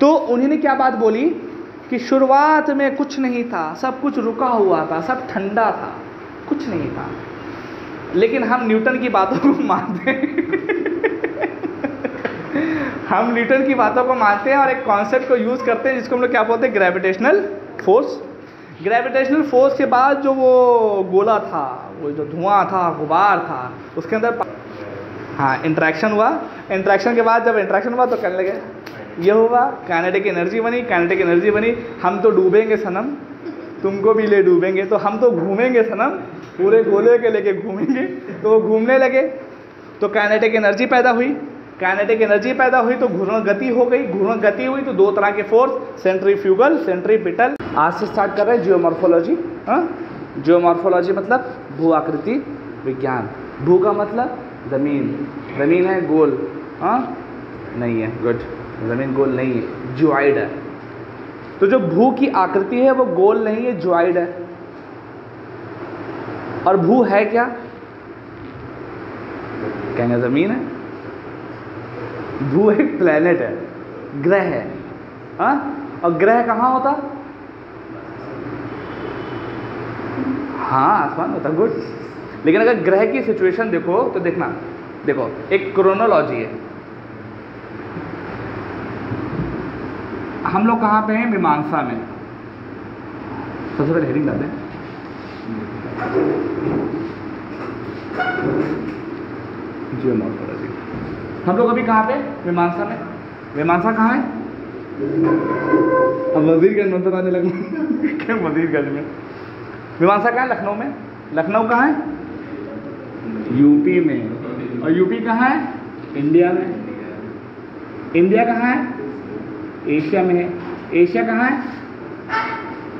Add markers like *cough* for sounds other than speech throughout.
तो उन्होंने क्या बात बोली? कि शुरुआत में कुछ नहीं था, सब कुछ रुका हुआ था, सब ठंडा था, कुछ नहीं था। लेकिन हम न्यूटन की बातों को *laughs* मानते हैं। हम न्यूटन की बातों को मानते हैं और एक कॉन्सेप्ट को यूज़ करते हैं, जिसको हम लोग क्या बोलते हैं? ग्रेविटेशनल फोर्स ग्रेविटेशनल फोर्स के बाद जो वो गोला था, वो जो धुआँ था, गुबार था, उसके अंदर हाँ इंट्रैक्शन हुआ। इंट्रैक्शन के बाद जब इंट्रैक्शन हुआ तो कहने लगे। ये हुआ काइनेटिक एनर्जी बनी काइनेटिक एनर्जी बनी। हम तो डूबेंगे सनम। तुमको भी ले डूबेंगे। तो हम तो घूमेंगे सनम। पूरे गोले के लेके घूमेंगे। तो वो घूमने लगे। तो काइनेटिक एनर्जी पैदा हुई। काइनेटिक एनर्जी पैदा हुई तो घूर्ण गति हो गई। घूर्ण गति हुई तो दो तरह के फोर्स सेंट्रीफ्यूगल सेंट्रीपिटल आज से स्टार्ट कर रहे हैं जियोमॉर्फोलॉजी हाँ? जियोमॉर्फोलॉजी मतलब भू आकृति विज्ञान। भू का मतलब ज़मीन। ज़मीन है गोल। हाँ? नहीं है। गुड ज़मीन गोल नहीं है, ज्वाइड है। तो जो भू की आकृति है, वो गोल नहीं है, ज्वाइड है। और भू है क्या? कहेंगे ज़मीन है। भू एक प्लेनेट है, ग्रह है। हाँ? और ग्रह कहाँ होता? हाँ आसमान होता, गुड। लेकिन अगर ग्रह की सिचुएशन देखो तो देखना। देखो, एक क्रोनोलॉजी है। हम लोग कहाँ पे हैं? मीमांसा में। सबसे पहले हेडिंग डालते हैं जियोमॉर्फोलॉजी हम लोग अभी कहाँ पे? मीमांसा में। मीमांसा कहाँ है? अब वजीरगंज में बताने लगा। क्या वजीरगंज में? मीमांसा कहाँ है? लखनऊ में। लखनऊ कहाँ है? यूपी में। और यूपी कहाँ है? इंडिया में। इंडिया कहाँ है? एशिया में है। एशिया कहाँ है?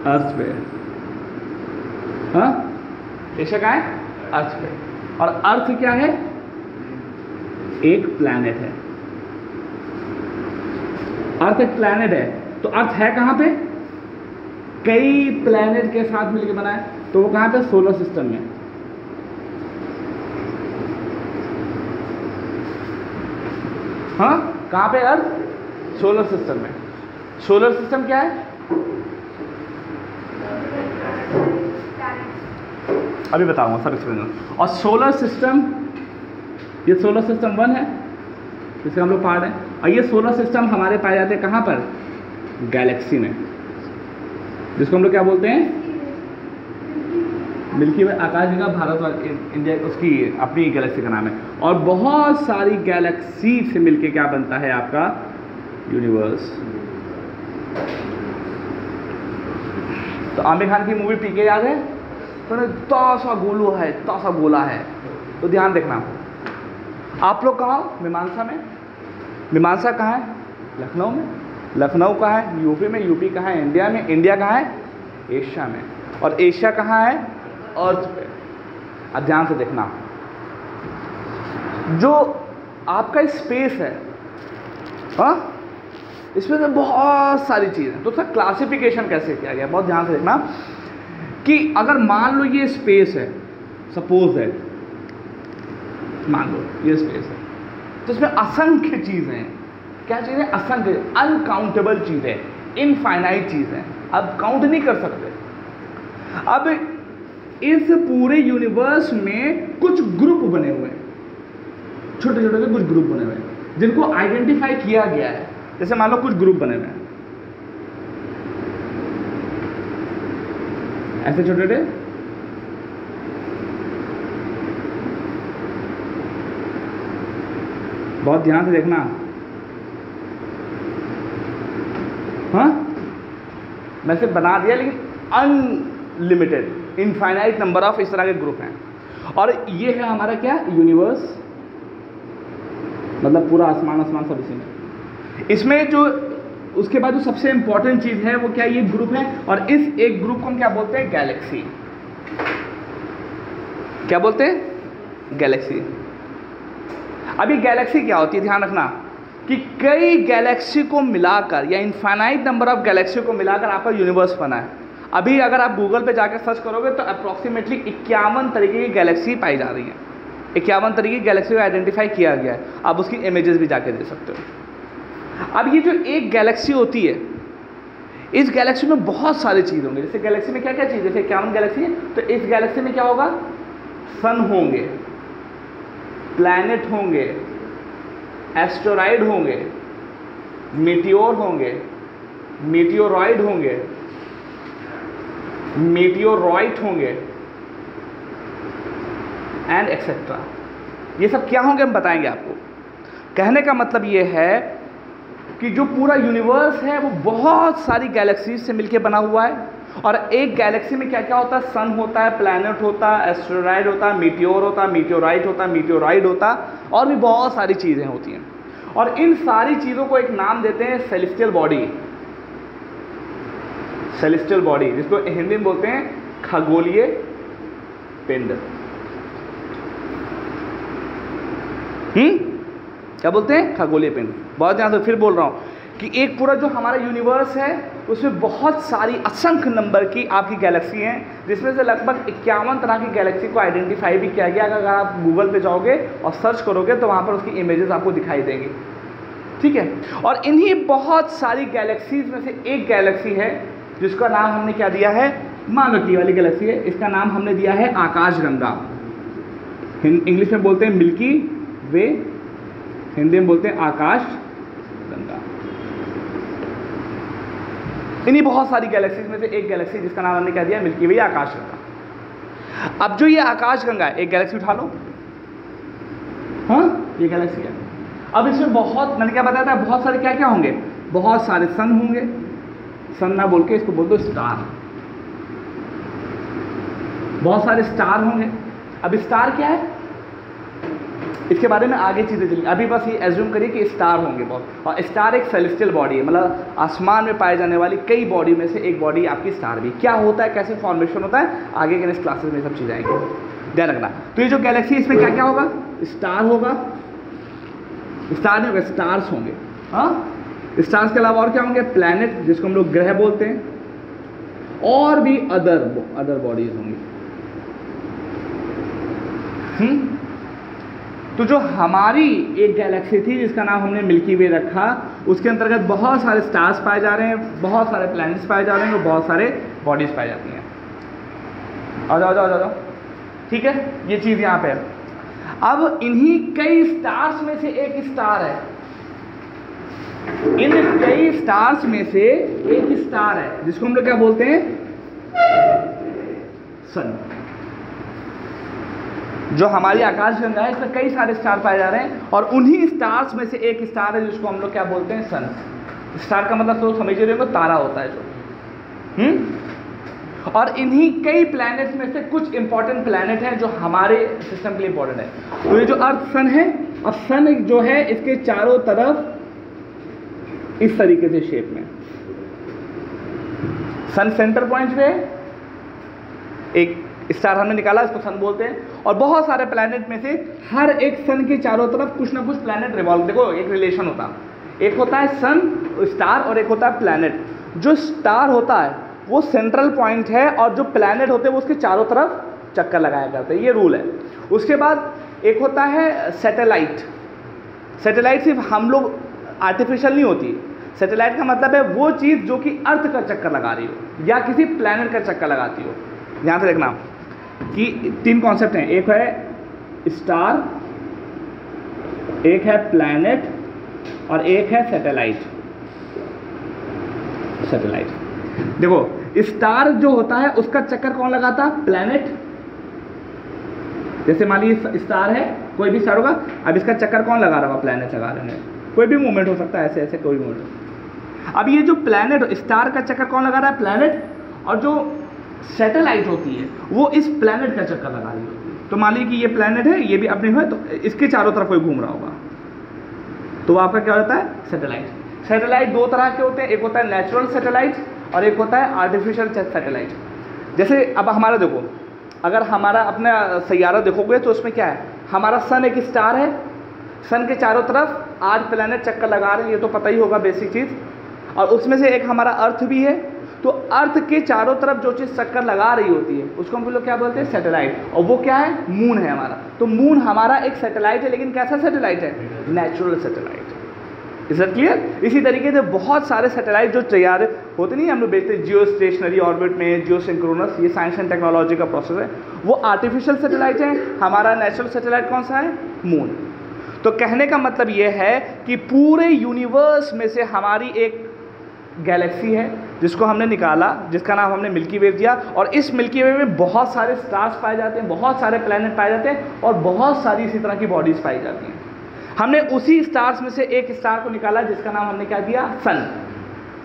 अर्थ पे हाँ। एशिया कहाँ है? अर्थ पे। और अर्थ क्या है? एक प्लैनेट है। अर्थ एक प्लैनेट है। तो अर्थ है कहाँ पे? कई प्लैनेट के साथ मिलकर बना है। तो वो कहाँ पे? सोलर सिस्टम में। हाँ? कहाँ पे अर्थ सोलर सिस्टम में। सोलर सिस्टम क्या है? अभी बताऊँगा सब एक्सप्लेन और सोलर सिस्टम, ये सोलर सिस्टम वन है जिसका हम लोग पार्ट हैं। और ये सोलर सिस्टम हमारे पाए जाते हैं कहाँ पर? गैलेक्सी में। जिसको हम लोग क्या बोलते हैं? मिल्की वे, आकाश गंगा, भारत और इंडिया, उसकी अपनी गैलेक्सी का नाम है। और बहुत सारी गैलेक्सी से मिलके क्या बनता है आपका? यूनिवर्स तो आमिर खान की मूवी पीके याद है? तो सा गोलू है, इतना सा गोला है। तो ध्यान देखना। आप लोग कहाँ हो? मीमांसा में? मीमांसा कहाँ है? लखनऊ में। लखनऊ कहाँ है? यूपी में। यूपी कहाँ है? इंडिया में। इंडिया कहाँ है? एशिया में। और एशिया कहाँ है? अर्थ पे। ध्यान से देखना। जो आपका स्पेस है हाँ? इसमें तो बहुत सारी चीज़ें तो सर क्लासिफिकेशन कैसे किया गया? बहुत ध्यान से देखना कि अगर मान लो ये स्पेस है सपोज़ है, मान लो ये स्पेस है तो इसमें असंख्य चीज़ें हैं। क्या चीज़ें? असंख्य अनकाउंटेबल चीज़ें इनफाइनाइट चीज़ें। अब काउंट नहीं कर सकते। अब इस पूरे यूनिवर्स में कुछ ग्रुप बने हुए हैं। छोटे छोटे से कुछ ग्रुप बने हुए हैं, जिनको आइडेंटिफाई किया गया है। जैसे मान लो कुछ ग्रुप बने हुए हैं। ऐसे छोटे छोटे। बहुत ध्यान से देखना। हाँ? सिर्फ़ बना दिया, लेकिन अनलिमिटेड इनफाइनाइट नंबर ऑफ़ इस तरह के ग्रुप हैं। और ये है हमारा क्या? यूनिवर्स मतलब पूरा आसमान आसमान सब इसी में। इसमें जो, उसके बाद जो सबसे इंपॉर्टेंट चीज़ है, वो क्या ये ग्रुप है? और इस एक ग्रुप को हम क्या बोलते हैं? गैलेक्सी क्या बोलते हैं? गैलेक्सी अभी गैलेक्सी क्या होती है? ध्यान रखना कि कई गैलेक्सी को मिलाकर या इनफाइनाइट नंबर ऑफ़ गैलेक्सी को मिलाकर आपका यूनिवर्स बना है। अभी अगर आप गूगल पे जाकर सर्च करोगे तो अप्रॉक्सीमेटली इक्यावन तरीके की गैलेक्सी पाई जा रही है। इक्यावन तरीके की गैलेक्सी को आइडेंटिफाई किया गया है। आप उसकी इमेजेस भी जाके दे सकते हो। अब ये जो एक गैलेक्सी होती है, इस गैलेक्सी में बहुत सारी चीज़ होंगे। जैसे गैलेक्सी में क्या क्या चीज़, जैसे क्या गैलेक्सी है? तो इस गैलेक्सी में क्या होगा? सन होंगे प्लैनेट होंगे एस्ट्रोराइड होंगे मीटियोर होंगे मीटियोरॉइड होंगे मीटियोरॉइट होंगे एंड एक्सेट्रा ये सब क्या होंगे हम बताएँगे आपको। कहने का मतलब ये है कि जो पूरा यूनिवर्स है, वो बहुत सारी गैलेक्सीज से मिलके बना हुआ है। और एक गैलेक्सी में क्या क्या होता है? सन होता है प्लैनेट होता है एस्ट्रोराइड होता है मीटियोर होता है मीटियोराइट होता है मीटियोराइड होता है और भी बहुत सारी चीज़ें होती हैं। और इन सारी चीज़ों को एक नाम देते हैं सेलिस्टियल बॉडी सेलिस्टियल बॉडी जिसको हिंदी में बोलते हैं खगोलीय पिंड। हम्म? क्या बोलते हैं? खगोलीय पिंड। बहुत ध्यान से फिर बोल रहा हूँ कि एक पूरा जो हमारा यूनिवर्स है, उसमें बहुत सारी असंख्य नंबर की आपकी गैलेक्सी हैं, जिसमें से लगभग इक्यावन तरह की गैलेक्सी को आइडेंटिफाई भी किया गया। अगर आप गूगल पे जाओगे और सर्च करोगे तो वहाँ पर उसकी इमेजेस आपको दिखाई देंगी। ठीक है? और इन्हीं बहुत सारी गैलेक्सीज में से एक गैलेक्सी है, जिसका नाम हमने क्या दिया है? मालवती वाली गैलेक्सी है। इसका नाम हमने दिया है आकाश इंग्लिश में बोलते हैं मिल्की वे हिंदी में बोलते हैं आकाश गंगा। इन्हीं बहुत सारी गैलेक्सीज में से एक गैलेक्सी जिसका नाम हमने क्या दिया मिल्की वे आकाश गंगा। अब जो ये आकाश गंगा है, एक गैलेक्सी उठा लो। हाँ ये गैलेक्सी है। अब इसमें बहुत, मैंने क्या बताया था, बहुत सारे क्या क्या होंगे? बहुत सारे सन होंगे। सन ना बोल के इसको बोल दो स्टार बहुत सारे स्टार होंगे। अब स्टार क्या है? इसके बारे में आगे चीज़ें चलेंगी। अभी बस ये एज्यूम करिए कि स्टार होंगे बहुत। और स्टार एक सेलेस्टियल बॉडी है मतलब आसमान में पाए जाने वाली कई बॉडी में से एक बॉडी आपकी स्टार भी। क्या होता है कैसे फॉर्मेशन होता है आगे के नेक्स्ट क्लासेस में सब चीज़ें आएँगी। ध्यान रखना। तो ये जो गैलेक्सी इसमें क्या क्या होगा? स्टार होगा। स्टार नहीं होगा स्टार्स होंगे। हाँ? स्टार्स के अलावा और क्या होंगे? प्लैनेट जिसको हम लोग ग्रह बोलते हैं। और भी अदर अदर बॉडीज होंगी। हम्म? तो जो हमारी एक गैलेक्सी थी, जिसका नाम हमने मिल्की वे रखा, उसके अंतर्गत बहुत सारे स्टार्स पाए जा रहे हैं, बहुत सारे प्लैनेट्स पाए जा रहे हैं, और बहुत सारे बॉडीज पाई जाती हैं। आ जाओ जाओ जाओ ठीक है? ये चीज़ यहाँ पे अब इन्हीं कई स्टार्स में से एक स्टार है। इन कई स्टार्स में से एक स्टार है, जिसको हम लोग क्या बोलते हैं? सन जो हमारी आकाश गंगा है, इसमें कई सारे स्टार पाए जा रहे हैं और उन्हीं स्टार्स में से एक स्टार है जिसको हम लोग क्या बोलते हैं? सन स्टार का मतलब तो समझ रहे हो तारा होता है जो। हम्म? और इन्हीं कई प्लैनेट्स में से कुछ इंपॉर्टेंट प्लैनेट हैं जो हमारे सिस्टम के लिए इंपॉर्टेंट है। तो ये जो अर्थ सन है, अब सन जो है, इसके चारों तरफ़ इस तरीके से शेप में। सन सेंटर पॉइंट पे, एक स्टार हमने निकाला, इसको सन बोलते हैं। और बहुत सारे प्लैनेट में से हर एक सन के चारों तरफ़ कुछ ना कुछ प्लैनेट रिवॉल्व देखो, एक रिलेशन होता। है एक होता है सन, स्टार, और एक होता है प्लानट जो स्टार होता है, वो सेंट्रल पॉइंट है, और जो प्लैनेट होते हैं, वो उसके चारों तरफ़ चक्कर लगाया करते हैं। ये रूल है। उसके बाद एक होता है सैटेलाइट सैटेलाइट सिर्फ़ हम लोग आर्टिफिशियल नहीं होती। सैटेलाइट का मतलब है वो चीज़ जो कि अर्थ का चक्कर लगा रही हो, या किसी प्लानट का चक्कर लगाती हो। ध्यान से देखना। कि तीन कॉन्सेप्ट हैं। एक है स्टार एक है प्लैनेट और एक है सैटेलाइट सैटेलाइट देखो स्टार जो होता है, उसका चक्कर कौन लगाता? प्लैनेट जैसे मान लीजिए स्टार है, कोई भी स्टार होगा, अब इसका चक्कर कौन लगा रहा होगा? प्लैनेट लगा रहे हैं। कोई भी मूवमेंट हो सकता है, ऐसे ऐसे कोई मूवमेंट अब ये जो प्लैनेट स्टार का चक्कर कौन लगा रहा है? प्लैनेट और जो सैटेलाइट होती है वो इस प्लैनेट का चक्कर लगा रही होती है। तो मान लीजिए कि ये प्लैनेट है, ये भी अपने हुए तो इसके चारों तरफ़ कोई घूम रहा होगा। तो आपका क्या होता है? सैटेलाइट सैटेलाइट दो तरह के होते हैं, एक होता है नेचुरल सैटेलाइट और एक होता है आर्टिफिशियल सैटेलाइट जैसे अब हमारा देखो, अगर हमारा अपना सैारा देखोगे तो उसमें क्या है? हमारा सन एक स्टार है। सन के चारों तरफ़ आठ प्लानट चक्कर लगा रहे हैं ये तो पता ही होगा बेसिक चीज़। और उसमें से एक हमारा अर्थ भी है तो अर्थ के चारों तरफ़ जो चीज़ चक्कर लगा रही होती है, उसको हम लोग क्या बोलते हैं? सैटेलाइट और वो क्या है? मून है हमारा। तो मून हमारा एक सैटेलाइट है, लेकिन कैसा सैटेलाइट है? Natural satellite is that clear इसी तरीके से बहुत सारे सैटेलाइट जो तैयार होते नहीं हम लोग बेचते हैं जियो स्टेशनरी ऑर्बिट में जियो सिंक्रोनस ये साइंस एंड टेक्नोलॉजी का प्रोसेस है। वो आर्टिफिशियल सैटेलाइट है। हमारा नेचुरल सैटेलाइट कौन सा है? मून तो कहने का मतलब ये है कि पूरे यूनिवर्स में से हमारी एक गैलेक्सी है। जिसको हमने निकाला, जिसका नाम हमने मिल्की वेव दिया और इस मिल्की वेव में बहुत सारे स्टार्स पाए जाते हैं, बहुत सारे प्लैनेट पाए जाते हैं और बहुत सारी इसी तरह की बॉडीज़ पाई जाती हैं। हमने उसी स्टार्स में से एक स्टार को निकाला, जिसका नाम हमने क्या दिया? सन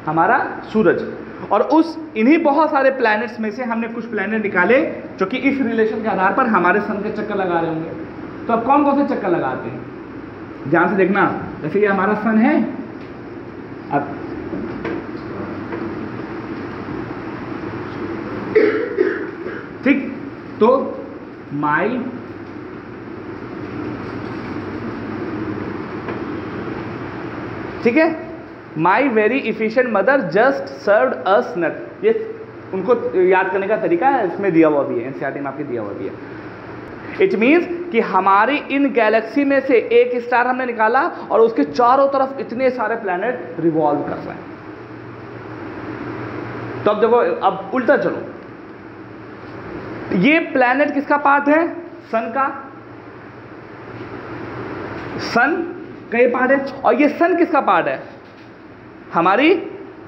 हमारा सूरज। और उस इन्हीं बहुत सारे प्लैनेट्स में से हमने कुछ प्लैनेट निकाले, जो कि इस रिलेशन के आधार पर हमारे सन के चक्कर लगा रहे होंगे। तो अब कौन कौन से चक्कर लगाते हैं? ध्यान से देखना, जैसे ये हमारा सन है, अब ठीक तो माई ठीक है? My very efficient mother just serve us nut ये उनको याद करने का तरीका है, इसमें दिया हुआ भी है एनसीआरटी में आपके दिया हुआ भी है। इट मीन्स कि हमारी इन गैलेक्सी में से एक स्टार हमने निकाला और उसके चारों तरफ़ इतने सारे प्लैनेट रिवॉल्व कर रहे हैं। तो अब देखो, अब उल्टा चलो। ये प्लैनेट किसका पार्ट है? सन का। सन का पार्ट है। और ये सन किसका पार्ट है? हमारी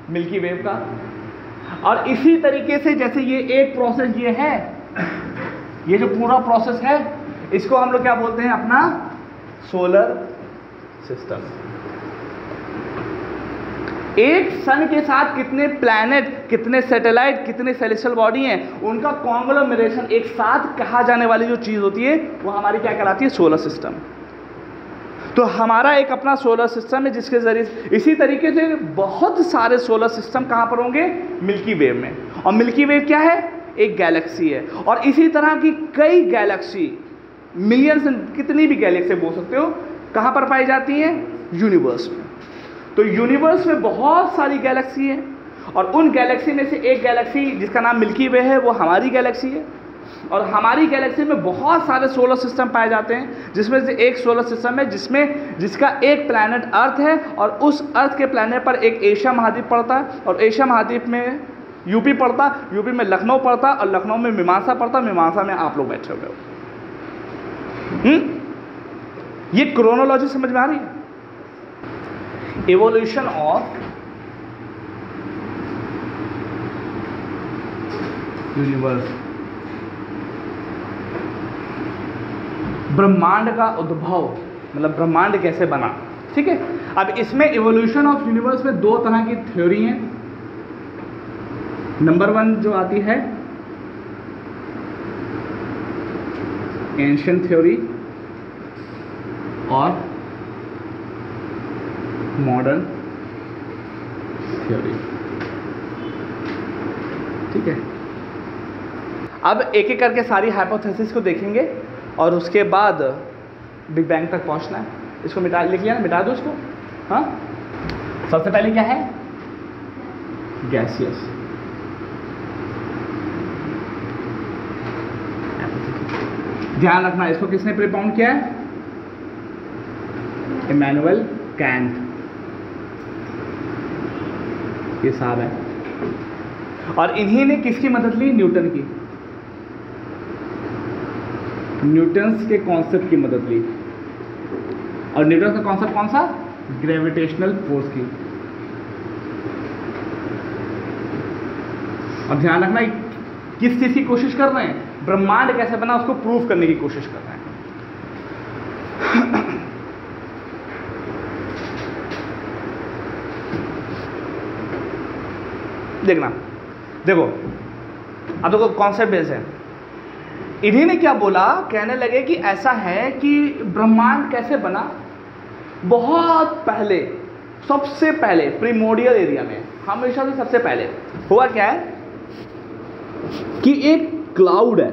मिल्की वेव का। और इसी तरीके से जैसे ये एक प्रोसेस ये है, ये जो पूरा प्रोसेस है, इसको हम लोग क्या बोलते हैं अपना? सोलर सिस्टम एक सन के साथ कितने प्लैनेट कितने सैटेलाइट कितने सेलेस्टियल बॉडी हैं, उनका कॉन्ग्लोमरेशन एक साथ कहा जाने वाली जो चीज़ होती है, वो हमारी क्या कहलाती है? सोलर सिस्टम तो हमारा एक अपना सोलर सिस्टम है, जिसके ज़रिए, इसी तरीके से बहुत सारे सोलर सिस्टम कहाँ पर होंगे? मिल्की वेव में. और मिल्की वेव क्या है? एक गैलेक्सी है. और इसी तरह की कई गैलेक्सी मिलियंस कितनी भी गैलेक्सी बोल सकते हो, कहाँ पर पाई जाती हैं? यूनिवर्स में. तो यूनिवर्स में बहुत सारी गैलेक्सी है। और उन गैलेक्सी में से एक गैलेक्सी जिसका नाम मिल्की वे है, वो हमारी गैलेक्सी है। और हमारी गैलेक्सी में बहुत सारे सोलर सिस्टम पाए जाते हैं, जिसमें से एक सोलर सिस्टम है, जिसमें जिसका एक प्लानट अर्थ है, और उस अर्थ के प्लानट पर एक एशिया महाद्वीप पड़ता है, और एशिया महाद्वीप में यूपी पड़ता यूपी में लखनऊ पड़ता, और लखनऊ में मीमांसा पड़ता, मीमांसा में आप लोग बैठे हुए हो। हम्म? ये क्रोनोलॉजी समझ में आ रही है? Evolution of यूनिवर्स ब्रह्मांड का उद्भव मतलब ब्रह्मांड कैसे बना ठीक है? अब इसमें इवोल्यूशन ऑफ़ यूनिवर्स में दो तरह की थ्योरी हैं। नंबर वन जो आती है एंशियन थ्योरी और मॉडर्न थ्योरी ठीक है। अब एक एक करके सारी हाइपोथेसिस को देखेंगे और उसके बाद बिग बैंग तक पहुँचना है। इसको मिटा लिख लिया ना मिटा दो इसको? हाँ? सबसे पहले क्या है? गैसियस ध्यान रखना इसको किसने प्रिपाउंड किया है? इमैनुअल कैंट ये साहब है। और इन्हीं ने किसकी मदद ली? न्यूटन की। न्यूटन्स के कॉन्सेप्ट की मदद ली। और न्यूटन का कॉन्सेप्ट कौन सा? ग्रेविटेशनल फोर्स की। और ध्यान रखना, किस चीज़ की कोशिश कर रहे हैं? ब्रह्मांड कैसे बना, उसको प्रूव करने की कोशिश कर रहे हैं। देखना। देखो, अब देखो कॉन्सेप्ट बेस है। इन्हीं ने क्या बोला? कहने लगे कि ऐसा है कि ब्रह्मांड कैसे बना? बहुत पहले, सबसे पहले प्रीमोडियल एरिया में, हमेशा से सबसे पहले, हुआ क्या है? कि एक क्लाउड है।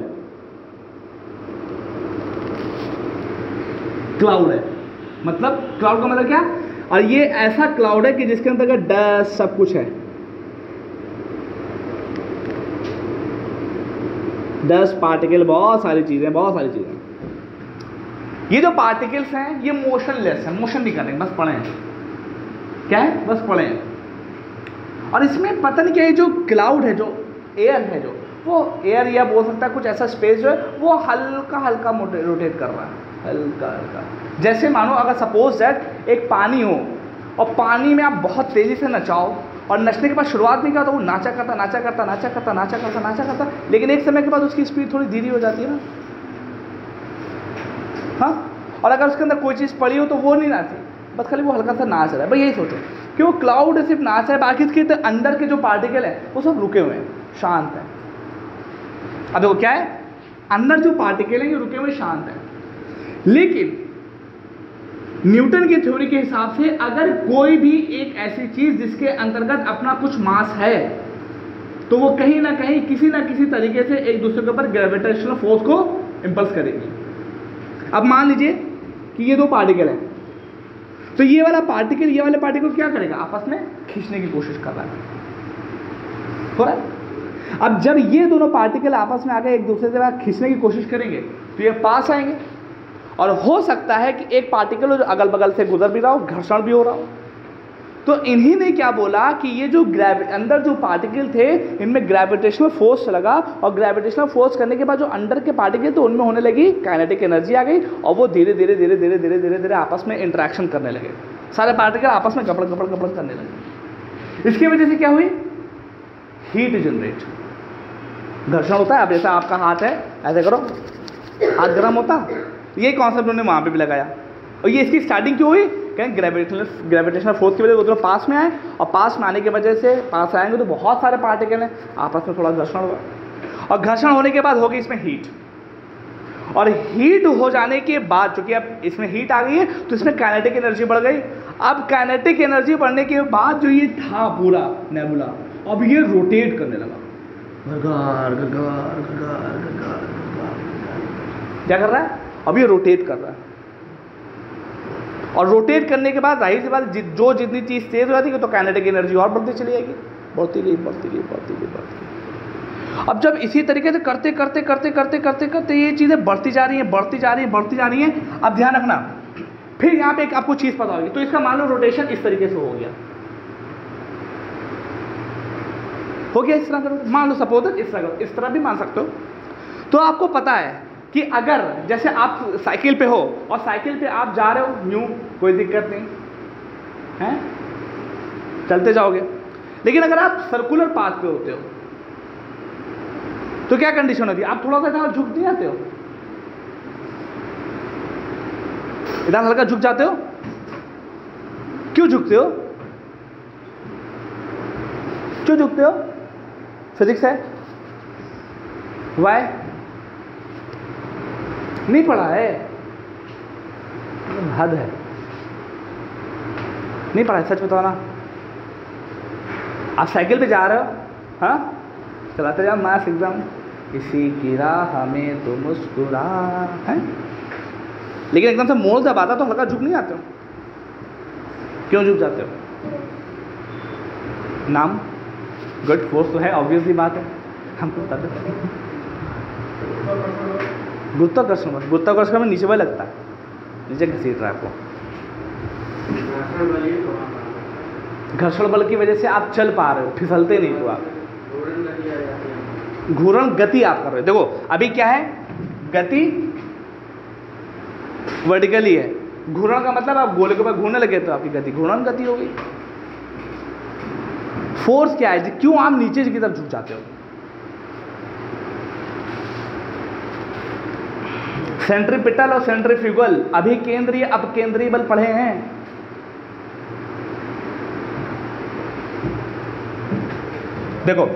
क्लाउड है। मतलब क्लाउड का मतलब क्या? और ये ऐसा क्लाउड है कि जिसके अंदर डस्ट सब कुछ है। डस्ट पार्टिकल बहुत सारी चीज़ें, बहुत सारी चीज़ें। ये जो पार्टिकल्स हैं, ये मोशनलेस हैं। मोशन नहीं करेंगे बस पड़े हैं। क्या है? बस पड़े हैं। और इसमें पता नहीं क्या है, जो क्लाउड है, जो एयर है, जो, वो एयर या बोल सकता है कुछ ऐसा स्पेस जो है, वो हल्का हल्का रोटेट कर रहा है। हल्का हल्का जैसे मानो, अगर सपोज़ दैट एक पानी हो, और पानी में आप बहुत तेज़ी से नचाओ और नचने के बाद शुरुआत में क्या वो नाचा करता नाचा करता नाचा करता नाचा करता नाचा करता, लेकिन एक समय के बाद उसकी स्पीड थोड़ी धीरे हो जाती है ना। हाँ? और अगर उसके अंदर कोई चीज़ पड़ी हो तो वो नहीं नाचती, बस खाली वो हल्का सा नाच रहा है भाई यही सोचो। कि वो क्लाउड सिर्फ़ नाच है, बाकी इसके अंदर के जो पार्टिकल हैं, वो सब रुके हुए हैं, शांत है। अब देखो क्या है? अंदर जो पार्टिकल हैं, ये रुके हुए शांत है। लेकिन न्यूटन की थ्योरी के हिसाब से अगर कोई भी एक ऐसी चीज़ जिसके अंतर्गत अपना कुछ मास है तो वो कहीं ना कहीं किसी ना किसी तरीके से एक दूसरे के ऊपर ग्रेविटेशनल फोर्स को इंपल्स करेगी। अब मान लीजिए कि ये दो पार्टिकल हैं। तो ये वाला पार्टिकल ये वाले पार्टिकल क्या करेगा? आपस में खींचने की कोशिश कर रहा है। है अब जब ये दोनों पार्टिकल आपस में आके एक दूसरे से खींचने की कोशिश करेंगे तो ये पास आएँगे। और हो सकता है कि एक पार्टिकल जो अगल बगल से गुजर भी रहा हो, घर्षण भी हो रहा हो। तो इन्हीं ने क्या बोला कि ये जो ग्रेवि, अंदर जो पार्टिकल थे, इनमें ग्रेविटेशनल फोर्स लगा और ग्रेविटेशनल फोर्स करने के बाद जो अंडर के पार्टिकल थे, उनमें होने लगी काइनेटिक एनर्जी आ गई और वो धीरे धीरे धीरे धीरे धीरे धीरे धीरे आपस में इंट्रैक्शन करने लगे। सारे पार्टिकल आपस में गपड़ गपड़ गपड़ करने लगे। इसकी वजह से क्या हुई? हीट जनरेट घर्षण होता है, अब जैसा आपका हाथ है, ऐसे करो। हाथ गर्म होता? ये कॉन्सेप्ट उन्होंने वहाँ पे भी लगाया। और ये इसकी स्टार्टिंग क्यों हुई? कहें ग्रेविटेशनल ग्रेविटेशनल फोर्स की वजह से वो दोनों पास में आए और पास में आने की वजह से पास आएँगे तो बहुत सारे पार्टिकल हैं। आपस में थोड़ा घर्षण हुआ और घर्षण होने के बाद होगी इसमें हीट और हीट हो जाने के बाद चूँकि अब इसमें हीट आ गई है तो इसमें काइनेटिक एनर्जी बढ़ गई। अब काइनेटिक एनर्जी बढ़ने के बाद जो ये था पूरा नेबुला अब ये रोटेट करने लगा। गगार गगार गगार गगार। क्या कर रहा है? अब ये रोटेट कर रहा है। और रोटेट करने के बाद ज़ाहिर सी बात जो जितनी चीज़ तेज़ हो जाती है तो काइनेटिक एनर्जी और बढ़ती चली जाएगी। बढ़ती गई बढ़ती गई बढ़ती गई बढ़ती गई। अब जब इसी तरीके से करते करते करते करते करते करते ये चीज़ें बढ़ती जा रही हैं, बढ़ती जा रही हैं, बढ़ती जा रही हैं, अब ध्यान रखना, फिर यहाँ पे एक आपको चीज़ पता होगी। तो इसका मान लो रोटेशन इस तरीके से हो गया। हो गया इस तरह मान लो सपोज़ इस तरह करो इस तरह भी मान सकते हो। तो आपको पता है कि अगर जैसे आप साइकिल पे हो और साइकिल पे आप जा रहे हो, न्यू, कोई दिक्कत नहीं। है? चलते जाओगे। लेकिन अगर आप सर्कुलर पाथ पे होते हो तो क्या कंडीशन होती है? आप थोड़ा सा इधर झुक नहीं जाते हो? इधर हल्का झुक जाते हो? क्यों झुकते हो? क्यों झुकते हो? फिजिक्स है। वाई नहीं पढ़ा है। हद है। नहीं पढ़ा है, सच बताओ ना। आप साइकिल पे जा रहे हो हाँ? चलाते जाओ मास एकदम किसी की राह हमें तो मुस्कुरा, है? लेकिन एकदम से मोल जब आता तो हल्का झुक नहीं आते हो। क्यों झुक जाते हो? नाम? गुड फोर्स तो है ऑब्वियसली बात है। हमको बताते गुरुत्वाकर्षण बल गुरुत्वाकर्षण में नीचे बल लगता है। नीचे घसीट रहा है आपको। घर्षण बल की वजह से आप चल पा रहे हो, फिसलते नहीं तो आप। घूरण गति आप कर रहे हो। देखो, अभी क्या है? गति वर्टिकली है। घूरण का मतलब आप गोले के ऊपर घूरने लगे तो आपकी गति, घूरण गति होगी। फोर्स क्या है? क्यों आप नीचे की तरफ़ झुक जाते हो? सेंट्रीपिटल और सेंट्रीफ्यूगल, अभी केंद्रीय, अब केंद्रीय बल पढ़े हैं। देखो,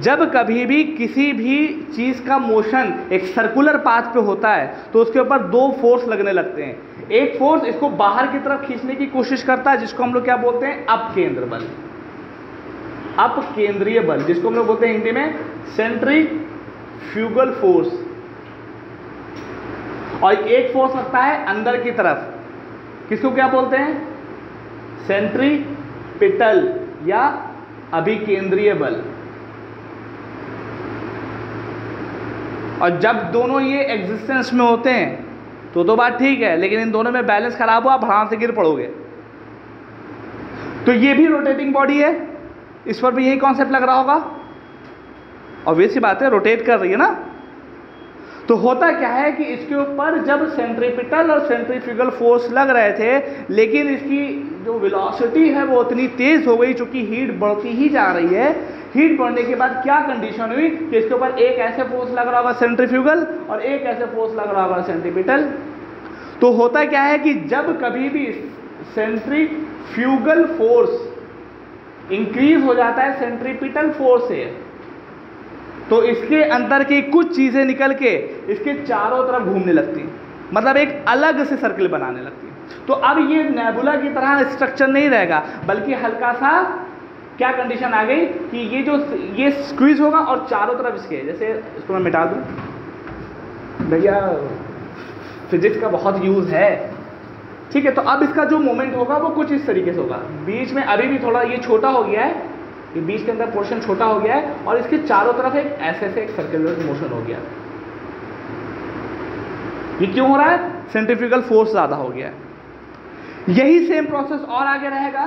जब कभी भी किसी भी चीज़ का मोशन एक सर्कुलर पाथ पे होता है तो उसके ऊपर दो फोर्स लगने लगते हैं। एक फोर्स इसको बाहर की तरफ़ खींचने की कोशिश करता है, जिसको हम लोग क्या बोलते हैं? अप केंद्र बल। अप केंद्रीय बल, जिसको हम लोग बोलते हैं हिंदी में सेंट्री फ्यूगल फोर्स और एक फोर्स लगता है अंदर की तरफ़। किसको क्या बोलते हैं? सेंट्री पिटल या अभिकेंद्रीय बल। और जब दोनों ये एग्जिस्टेंस में होते हैं तो तो बात ठीक है, लेकिन इन दोनों में बैलेंस खराब हुआ भड़ाम से गिर पड़ोगे। तो ये भी रोटेटिंग बॉडी है। इस पर भी यही कॉन्सेप्ट लग रहा होगा। ऑब्वियस सी बात है रोटेट कर रही है ना? तो होता क्या है कि इसके ऊपर जब सेंट्रीपिटल और सेंट्रीफ्यूगल फोर्स लग रहे थे, लेकिन इसकी जो वेलोसिटी है वो उतनी तेज़ हो गई, चूँकि हीट बढ़ती ही जा रही है। हीट बढ़ने के बाद क्या कंडीशन हुई कि इसके ऊपर एक ऐसे फोर्स लग रहा होगा सेंट्रीफ्यूगल और एक ऐसे फोर्स लग रहा होगा सेंट्रीपिटल तो होता क्या है कि जब कभी भी सेंट्रीफ्यूगल फोर्स इंक्रीज हो जाता है सेंट्रीपिटल फोर्स से तो इसके अंदर की कुछ चीज़ें निकल के इसके चारों तरफ़ घूमने लगती मतलब एक अलग से सर्किल बनाने लगती तो अब ये नेबुला की तरह स्ट्रक्चर नहीं रहेगा, बल्कि हल्का सा क्या कंडीशन आ गई कि ये जो ये स्क्वीज होगा और चारों तरफ़ इसके, जैसे इसको मैं मिटा दूँ। भैया फिजिक्स का बहुत यूज़ है। ठीक है तो अब इसका जो मोमेंट होगा वो कुछ इस तरीके से होगा। बीच में अभी भी थोड़ा ये छोटा हो गया है ये बीच के अंदर पोर्शन छोटा हो गया है और इसके चारों तरफ़ एक ऐसे से एक सर्कुलर मोशन हो गया ये क्यों हो रहा है? सेंट्रीफ्यूगल फोर्स ज़्यादा हो गया है। यही सेम प्रोसेस और आगे रहेगा।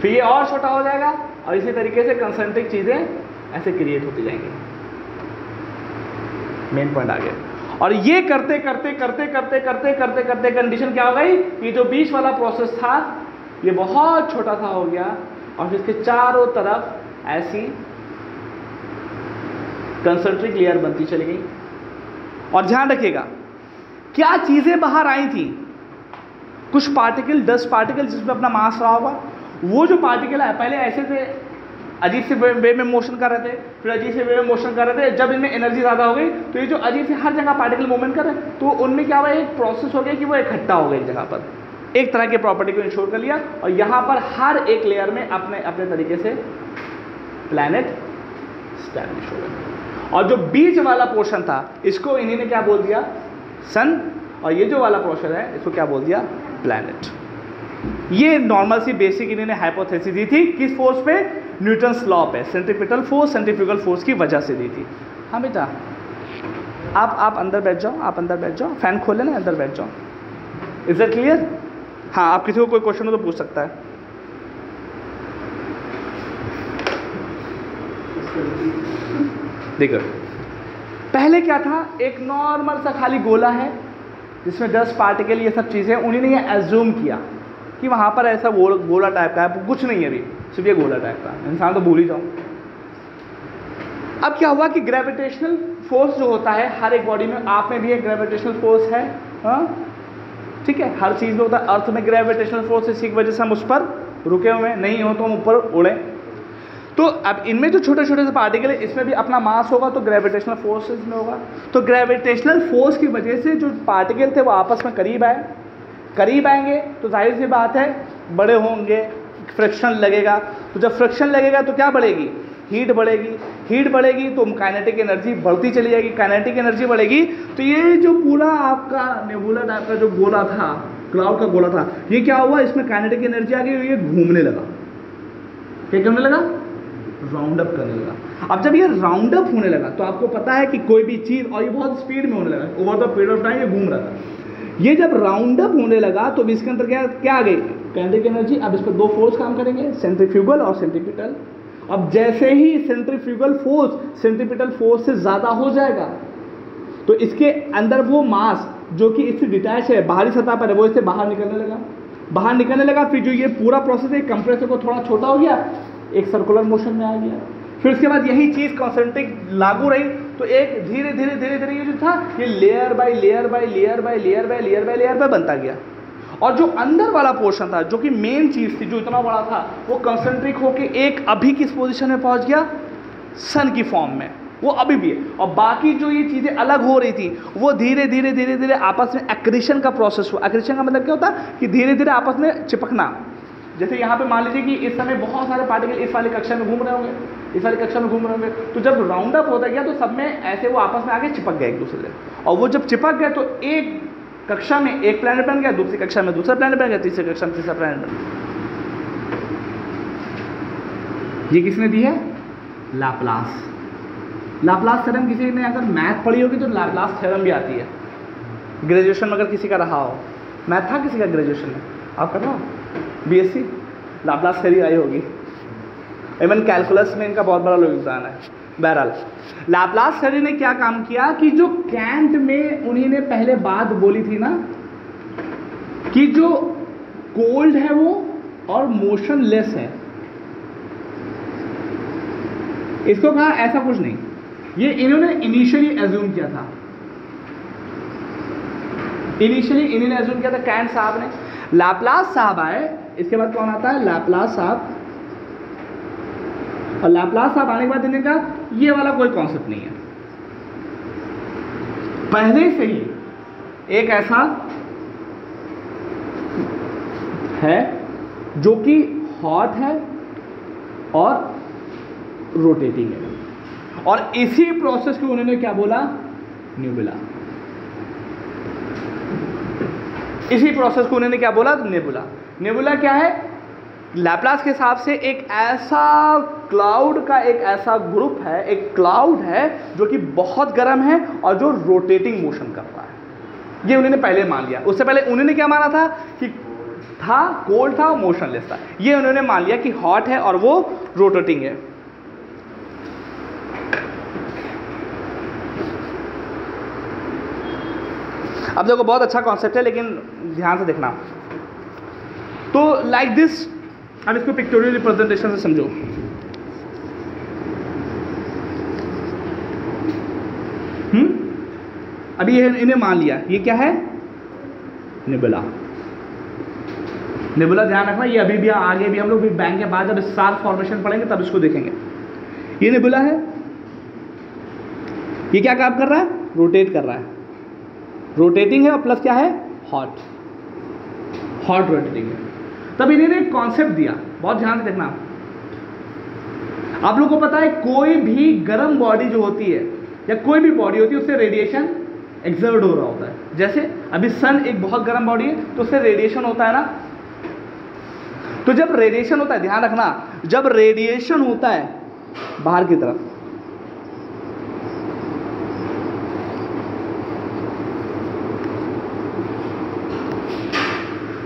फिर ये और छोटा हो जाएगा और इसी तरीके से कंसेंट्रिक चीज़ें ऐसे क्रिएट होती जाएँगी। मेन पॉइंट आ गया और ये करते करते करते करते करते करते करते कंडीशन क्या हो गई? कि जो बीच वाला प्रोसेस था, ये बहुत छोटा सा हो गया। और फिर इसके चारों तरफ़ ऐसी कंसेंट्रिक लेयर बनती चली गई। और ध्यान रखिएगा, क्या चीज़ें बाहर आई थी? कुछ पार्टिकल दस पार्टिकल जिसमें अपना मास रहा होगा। वो जो पार्टिकल है, पहले ऐसे थे, अजीब से वे में मोशन कर रहे थे, फिर अजीब से वे में मोशन कर रहे थे। जब इनमें एनर्जी ज़्यादा हो गई तो ये जो अजीब से हर जगह पार्टिकल मूवमेंट कर रहे तो उनमें क्या हुआ, एक प्रोसेस हो गया कि वो इकट्ठा हो गया एक जगह पर। एक तरह के प्रॉपर्टी को इंश्योर कर लिया और यहाँ पर हर एक लेयर में अपने अपने तरीके से प्लैनेट स्टैब्लिश हो गए और जो बीच वाला पोर्शन था, इसको इन्हीं ने क्या बोल दिया? सन और ये जो वाला पोर्शन है, इसको क्या बोल दिया? प्लैनेट ये नॉर्मल सी बेसिक इन्होंने हाइपोथेसिस दी थी, किस फोर्स पे? न्यूटन लॉ पे। सेंट्रीपिटल फोर्स सेंट्रीफ्यूगल फोर्स की वजह से दी थी। हाँ बेटा। आप आप अंदर बैठ जाओ, आप अंदर बैठ जाओ। फ़ैन खोले ना अंदर बैठ जाओ। इज़ दैट क्लियर हाँ आप किसी को कोई क्वेश्चन हो तो पूछ सकता है। देखो। पहले क्या था? एक नॉर्मल सा खाली गोला है, जिसमें दस पार्टिकल ये सब चीज़ें उन्होंने ये एज्यूम किया कि वहाँ पर ऐसा गोल गोला टाइप का है कुछ नहीं है अभी, सिर्फ़ ये गोला टाइप का इंसान तो भूल ही जाओ। अब क्या हुआ कि ग्रेविटेशनल फोर्स जो होता है, हर एक बॉडी में, आप में भी एक ग्रेविटेशनल फोर्स है हाँ? ठीक है, हर चीज़ में होता है, अर्थ में ग्रेविटेशनल फोर्स इसी की वजह से हम उस पर रुके हुए हैं, नहीं हो तो हम ऊपर उड़ें। तो अब इनमें जो छोटे छोटे से पार्टिकल है इसमें भी अपना मास होगा तो ग्रेविटेशनल फोर्स इसमें होगा। तो ग्रेविटेशनल फोर्स की वजह से जो पार्टिकल थे वो आपस में करीब आए। करीब आएँगे तो ज़ाहिर सी बात है, बड़े होंगे फ्रिक्शन लगेगा। तो जब फ्रिक्शन लगेगा तो क्या बढ़ेगी? हीट बढ़ेगी। हीट बढ़ेगी तो काइनेटिक एनर्जी बढ़ती चली जाएगी काइनेटिक एनर्जी बढ़ेगी। तो ये जो पूरा आपका नेबुला टाइप का जो गोला था क्लाउड का गोला था, ये क्या हुआ? इसमें काइनेटिक एनर्जी आ गई ये घूमने लगा। क्या करने लगा? राउंड अप करने लगा। अब जब ये राउंड अप होने लगा तो आपको पता है कि कोई भी चीज़ और ये बहुत स्पीड में होने लगा। Over the period of time ये घूम रहा था। ये जब राउंड अप होने लगा तो इसके अंदर क्या क्या आ गई? काइनेटिक एनर्जी अब इस पर दो फोर्स काम करेंगे सेंट्रीफ्यूगल और सेंट्रीपिटल अब जैसे ही सेंट्रीफ्यूगल फोर्स सेंट्रीपिटल फोर्स से ज़्यादा हो जाएगा तो इसके अंदर वो मास जो कि इससे डिटैच है, बाहरी सतह पर है, वो इससे बाहर निकलने लगा। बाहर निकलने लगा, फिर जो ये पूरा प्रोसेस है कंप्रेसर को थोड़ा छोटा हो गया, एक सर्कुलर मोशन में आ गया। फिर उसके बाद यही चीज़ कॉन्सेंट्रिक लागू रही तो एक धीरे धीरे धीरे धीरे ये जो था, ये layer by layer by layer by layer by layer by layer by बनता गया। और जो अंदर वाला पोर्शन था, जो कि मेन चीज़ थी, जो इतना बड़ा था, वो कंसंट्रिक होके एक अभी किस पोजिशन में पहुँच गया? सन की फॉर्म में। वो अभी भी है। और बाकी जो ये चीज़ें अलग हो रही थी, वो धीरे धीरे धीरे धीरे आपस में एक्रिशन का प्रोसेस हुआ। एक्रिशन का मतलब क्या होता है? कि धीरे धीरे आपस में चिपकना। जैसे यहाँ पे मान लीजिए कि इस समय बहुत सारे पार्टिकल इस वाली कक्षा में घूम रहे होंगे, इस वाली कक्षा में घूम रहे होंगे। तो जब राउंड अप होता गया तो सब में ऐसे वो आपस में आके चिपक गए एक दूसरे और वो जब चिपक गए तो एक कक्षा में एक प्लानट बन गया, दूसरी कक्षा में दूसरा प्लानट बन गया, तीसरी कक्षा में तीसरा प्लानट बन गया। ये किसने दी है? लाप्लास लाप्लास थ्योरम किसी ने अगर मैथ पढ़ी होगी तो लाप्लास थ्योरम भी आती है। ग्रेजुएशन में अगर किसी का रहा हो मैथ था किसी का ग्रेजुएशन में? आप कर रहा हो? बीएससी लाप्लास थ्योरी आई होगी। इवन कैलकुलस में इनका बहुत बड़ा योगदान है। बहरहाल। लाप्लास थ्योरी ने क्या काम किया कि जो कैंट में उन्हीं पहले बात बोली थी ना, कि जो कोल्ड है वो और मोशनलेस है। इसको कहा, ऐसा कुछ नहीं। ये इन्होंने इनिशियली एज्यूम किया था। इनिशियली इन्होंने एज्यूम किया था कैंट साहब ने। लाप्लास साहब आए, इसके बाद कौन आता है? लाप्लास साहब। और लाप्लास साहब आने के बाद इन्होंने कहा ये वाला कोई कॉन्सेप्ट नहीं है। पहले से ही एक ऐसा है जो कि हॉट है और रोटेटिंग है। और इसी प्रोसेस को उन्होंने क्या बोला? न्यूबिला इसी प्रोसेस को उन्होंने क्या बोला? नेबुला नेबुला क्या है? लैपलास के हिसाब से एक ऐसा क्लाउड का एक ऐसा ग्रुप है, एक क्लाउड है जो कि बहुत गर्म है और जो रोटेटिंग मोशन कर रहा है। ये उन्होंने पहले मान लिया। उससे पहले उन्होंने क्या माना था कि था कोल्ड था मोशनलेस था। ये उन्होंने मान लिया कि हॉट है और वो रोटेटिंग है। अब देखो, बहुत अच्छा कॉन्सेप्ट है, लेकिन ध्यान से देखना। तो लाइक दिस अब इसको पिक्टोरियल रिप्रेजेंटेशन से समझो हम्म अभी इन्हें मान लिया। ये क्या है? निबला। निबला, ध्यान रखना, ये अभी भी आगे भी हम लोग भी बैंक के बाद जब स्टार फॉर्मेशन पढ़ेंगे, तब इसको देखेंगे। ये निबुला है। ये क्या काम कर रहा है? रोटेट कर रहा है। रोटेटिंग है और प्लस क्या है? हॉट हॉट रोटेटिंग है। तब इन्होंने एक कॉन्सेप्ट दिया। बहुत ध्यान से देखना। आप लोग को पता है, कोई भी गर्म बॉडी जो होती है, या कोई भी बॉडी होती है, उससे रेडिएशन एक्सर्ड हो रहा होता है। जैसे अभी सन एक बहुत गर्म बॉडी है तो उससे रेडिएशन होता है ना? तो जब रेडिएशन होता है, ध्यान रखना, जब रेडिएशन होता है, बाहर की तरफ़।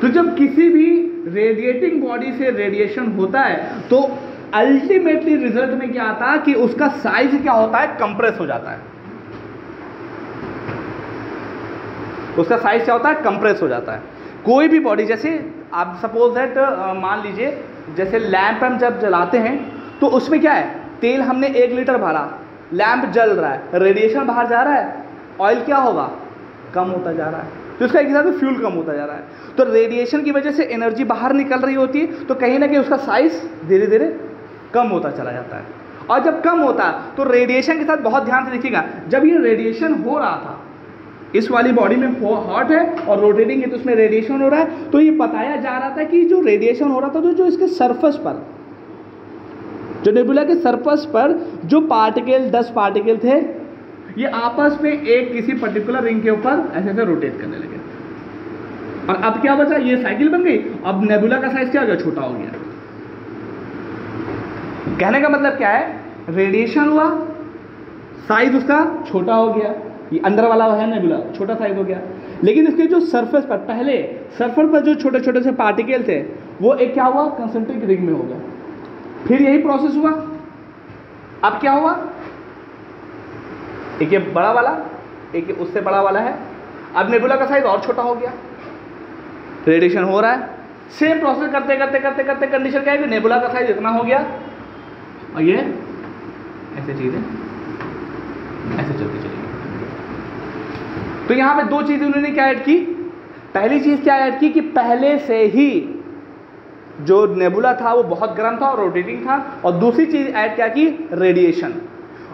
तो जब किसी भी रेडिएटिंग बॉडी से रेडिएशन होता है तो अल्टीमेटली रिज़ल्ट में क्या आता है कि उसका साइज़ क्या होता है? कंप्रेस हो जाता है। उसका साइज़ क्या होता है? कंप्रेस हो जाता है। कोई भी बॉडी जैसे आप सपोज़ दैट मान लीजिए, जैसे लैंप हम जब जलाते हैं तो उसमें क्या है? तेल हमने एक लीटर भरा। लैंप जल रहा है। रेडिएशन बाहर जा रहा है। ऑयल क्या होगा? कम होता जा रहा है। तो उसका एक हिसाब से फ्यूल कम होता जा रहा है। तो रेडिएशन की वजह से एनर्जी बाहर निकल रही होती है तो कहीं ना कहीं उसका साइज़ धीरे धीरे कम होता चला जाता है। और जब कम होता है तो रेडिएशन के साथ बहुत ध्यान से देखिएगा, जब ये रेडिएशन हो रहा था इस वाली बॉडी में हॉट है और रोटेटिंग है तो उसमें रेडिएशन हो रहा है। तो ये बताया जा रहा था कि जो रेडिएशन हो रहा था तो जो इसके सरफेस पर, जो नेबुला के सरफेस पर जो पार्टिकल दस पार्टिकल थे, ये आपस में एक किसी पर्टिकुलर रिंग के ऊपर ऐसे ऐसे रोटेट करने लगे। और अब क्या बचा? ये साइकिल बन गई। अब नेबुला का साइज़ क्या हो गया? छोटा हो गया। कहने का मतलब क्या है? रेडिएशन हुआ। साइज़ उसका छोटा हो गया। ये अंदर वाला है नेबुला छोटा साइज़ हो गया लेकिन इसके जो सरफेस पर, पहले सरफेस पर जो छोटे छोटे से पार्टिकल थे, वो एक क्या हुआ? कंसेंट्रिक रिंग में हो गया। फिर यही प्रोसेस हुआ। अब क्या हुआ? एक ये बड़ा वाला, एक उससे बड़ा वाला है। अब नेबुला का साइज़ और छोटा हो गया। रेडिएशन हो रहा है। सेम प्रोसेस करते करते करते करते कंडीशन क्या है? कि नेबुला का साइज़ इतना हो गया। और ये ऐसे चीज़ें, ऐसे चलती तो यहाँ पे दो चीज़ें उन्होंने क्या ऐड की? पहली चीज़ क्या ऐड की कि पहले से ही जो नेबुला था वो बहुत गर्म था और रोटेटिंग था, और दूसरी चीज़ ऐड क्या की? रेडिएशन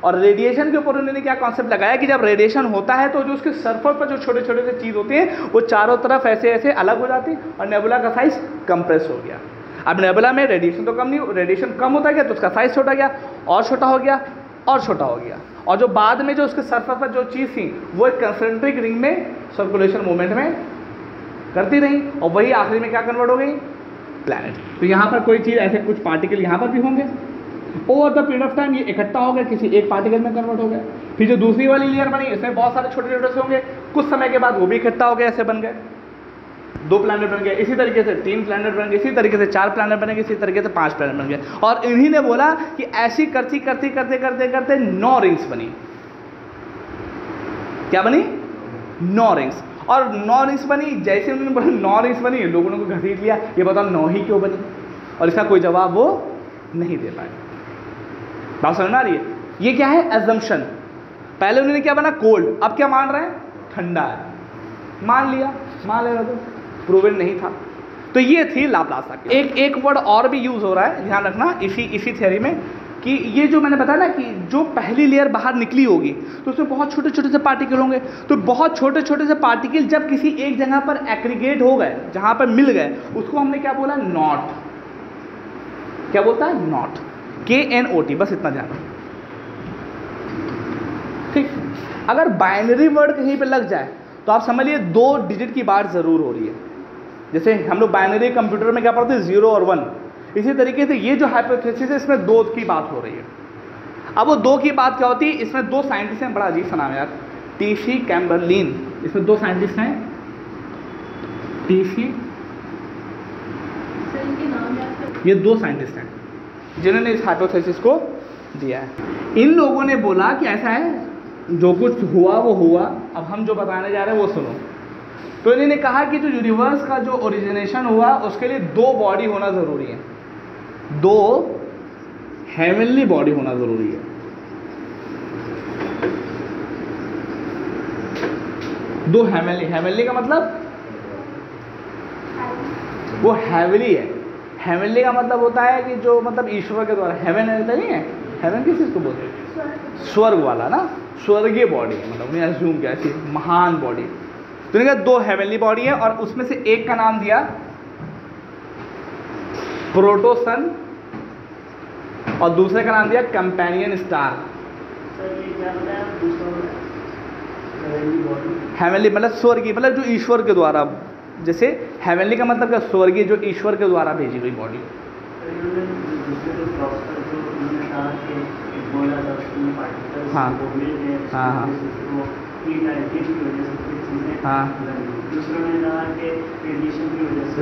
और रेडिएशन के ऊपर उन्होंने क्या कॉन्सेप्ट लगाया कि जब रेडिएशन होता है तो जो उसके सरफेस पर जो छोटे छोटे से चीज़ होती हैं, वो चारों तरफ़ ऐसे ऐसे अलग हो जाती और नेबुला का साइज़ कंप्रेस हो गया। अब नेबुला में रेडिएशन तो कम नहीं रेडिएशन कम होता गया तो उसका साइज़ छोटा गया, और छोटा हो गया, और छोटा हो गया। और जो बाद में जो उसके सरफेस पर जो चीज़ थी, वो एक कंसेंट्रिक रिंग में सर्कुलेशन मूवमेंट में करती रही और वही आखिरी में क्या कन्वर्ट हो गई? प्लैनेट तो यहाँ पर कोई चीज़, ऐसे कुछ पार्टिकल यहाँ पर भी होंगे। Over the period of time ये इकट्ठा हो गया, किसी एक पार्टिकल में कन्वर्ट हो गया। फिर जो दूसरी वाली लेयर बनी, इसमें बहुत सारे छोटे छोटे से होंगे। कुछ समय के बाद वो भी इकट्ठा हो गया, ऐसे बन गए। दो प्लानट बन गए इसी तरीके से तीन प्लानट बन गए, इसी तरीके से चार प्लानट बन गए इसी तरीके से पाँच प्लानट बन गए। और इन्हीं ने बोला कि ऐसी करती करती, करते करते करते नौ रिंग्स बनी। क्या बनी? नौ रिंग्स और नौ रिंग्स बनी, जैसे उन्होंने बोला नौ रिंग्स बनी, लोगों ने घसीट लिया, ये बताओ नौ ही क्यों बनी? और इसका कोई जवाब वो नहीं दे पाए। बात समझ में आ रही है? ये क्या है? एजम्पन पहले उन्होंने क्या बना? कोल्ड अब क्या मान रहे हैं? ठंडा है। मान लिया। मान लेना तो प्रूवन नहीं था। तो ये थी लाप्लासा की। एक एक वर्ड और भी यूज़ हो रहा है, ध्यान रखना इसी इसी थ्योरी में कि ये जो मैंने बताया ना कि जो पहली लेयर बाहर निकली होगी तो उसमें बहुत छोटे छोटे से पार्टिकल होंगे। तो बहुत छोटे छोटे से पार्टिकल जब किसी एक जगह पर एग्रीगेट हो गए, जहाँ पर मिल गए, उसको हमने क्या बोला? नॉट क्या बोलता है? नॉट के एन ओ टी बस इतना ध्यान ठीक? अगर बाइनरी वर्ड कहीं पर लग जाए तो आप समझ लिए दो डिजिट की बात ज़रूर हो रही है। जैसे हम लोग बाइनरी कंप्यूटर में क्या पढ़ते हैं? ज़ीरो और वन इसी तरीके से ये जो हाइपोथेसिस है, इसमें दो की बात हो रही है। अब वो दो की बात क्या होती है? इसमें दो साइंटिस्ट हैं, बड़ा अजीब सा नाम यार। टीसी कैम्बरलिन इसमें दो साइंटिस्ट हैं। टीसी ये दो साइंटिस्ट हैं, जिन्होंने इस हाइपोथेसिस को दिया है। इन लोगों ने बोला कि ऐसा है, जो कुछ हुआ, वो हुआ। अब हम जो बताने जा रहे हैं, वो सुनो। तो इन्होंने कहा कि जो यूनिवर्स का जो ओरिजिनेशन हुआ उसके लिए दो बॉडी होना ज़रूरी है। दो हेवनली बॉडी होना ज़रूरी है। दो हेवनली हेवनली का मतलब? वो हैवली है। हेवनली का मतलब होता है कि जो मतलब ईश्वर के द्वारा हेवन रहता नहीं है? हेवन किस चीज़ को बोलते हैं? स्वर्ग। वाला ना? स्वर्गीय बॉडी मतलब उन्हें एज्यूम किया ऐसी महान बॉडी तो इनका दो हेवनली बॉडी है और उसमें से एक का नाम दिया प्रोटोसन और दूसरे का नाम दिया कंपेनियन स्टार हेवनली मतलब स्वर्गीय मतलब जो ईश्वर के द्वारा जैसे हेवनली का मतलब क्या? स्वर्गीय जो ईश्वर के द्वारा भेजी गई बॉडी हाँ। हाँ हाँ। हाँ।